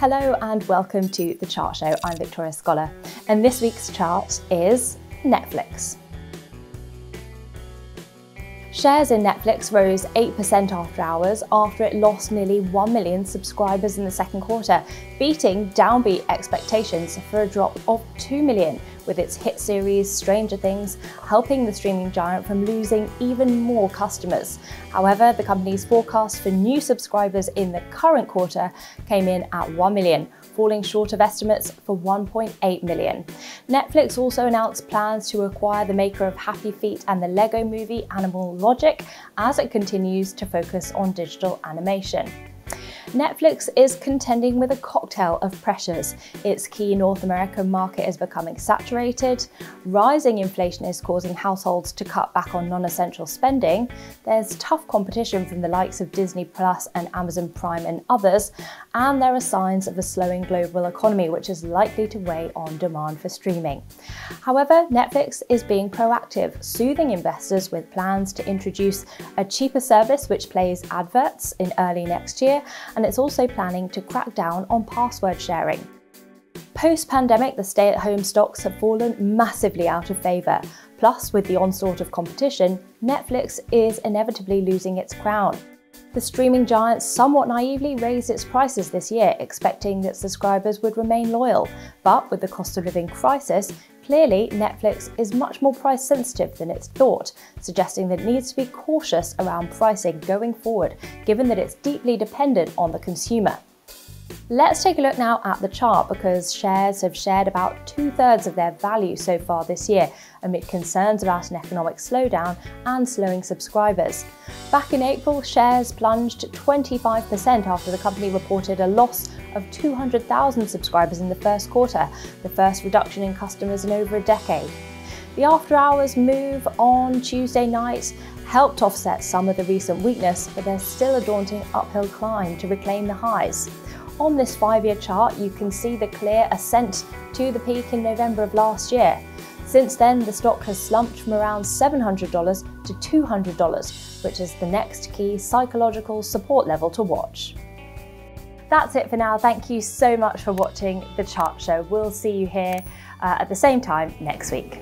Hello and welcome to The Chart Show. I'm Victoria Scholar, and this week's chart is Netflix. Shares in Netflix rose 8% after hours after it lost nearly 1 million subscribers in the second quarter, beating downbeat expectations for a drop of 2 million, with its hit series Stranger Things helping the streaming giant from losing even more customers. However, the company's forecast for new subscribers in the current quarter came in at 1 million, falling short of estimates for 1.8 million. Netflix also announced plans to acquire the maker of Happy Feet and the Lego movie Animal Logic as it continues to focus on digital animation. Netflix is contending with a cocktail of pressures. Its key North American market is becoming saturated, rising inflation is causing households to cut back on non essential spending, there's tough competition from the likes of Disney Plus and Amazon Prime and others, and there are signs of a slowing global economy, which is likely to weigh on demand for streaming. However, Netflix is being proactive, soothing investors with plans to introduce a cheaper service which plays adverts in early next year and it's also planning to crack down on password sharing. Post pandemic, the stay at home stocks have fallen massively out of favour. Plus, with the onslaught of competition, Netflix is inevitably losing its crown. The streaming giant somewhat naively raised its prices this year, expecting that subscribers would remain loyal. But with the cost of living crisis, clearly Netflix is much more price sensitive than it's thought, suggesting that it needs to be cautious around pricing going forward, given that it's deeply dependent on the consumer. Let's take a look now at the chart because shares have shared about two thirds of their value so far this year amid concerns about an economic slowdown and slowing subscribers. Back in April, shares plunged 25% after the company reported a loss of 200,000 subscribers in the first quarter, the first reduction in customers in over a decade. The after hours move on Tuesday night helped offset some of the recent weakness, but there's still a daunting uphill climb to reclaim the highs. On this five year chart, you can see the clear ascent to the peak in November of last year. Since then, the stock has slumped from around $700 to $200, which is the next key psychological support level to watch. That's it for now. Thank you so much for watching the chart show. We'll see you here uh, at the same time next week.